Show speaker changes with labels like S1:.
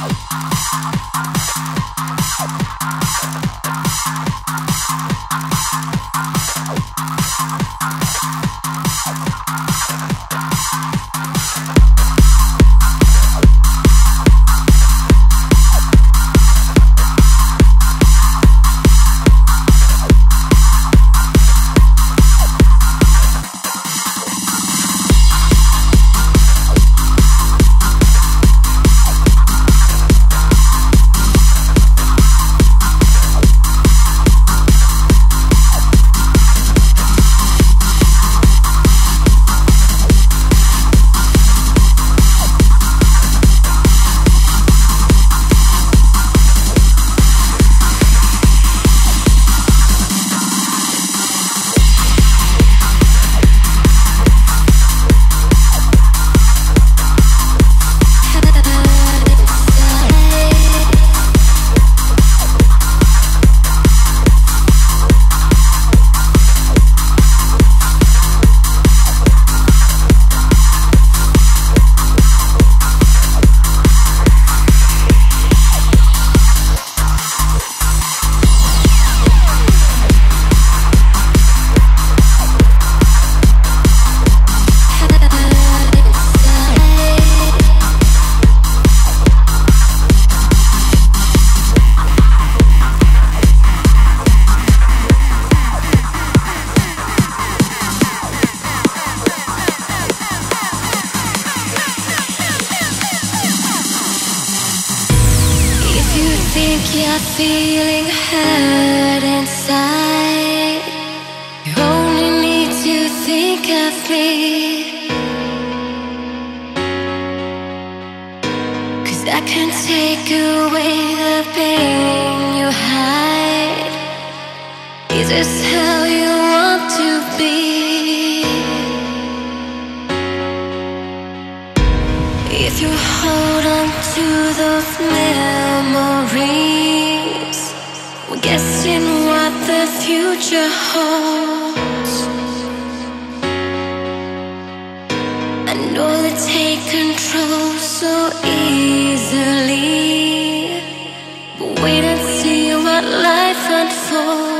S1: Thank stop feeling hurt inside. You only need to think of me. Cause I can't take away the pain you hide. Is this how you want to be? If you hold on to those memories guessing what the future holds. I know they take control so easily, but wait and see what life unfolds.